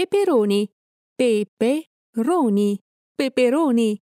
peperoni, pepe, roni, peperoni.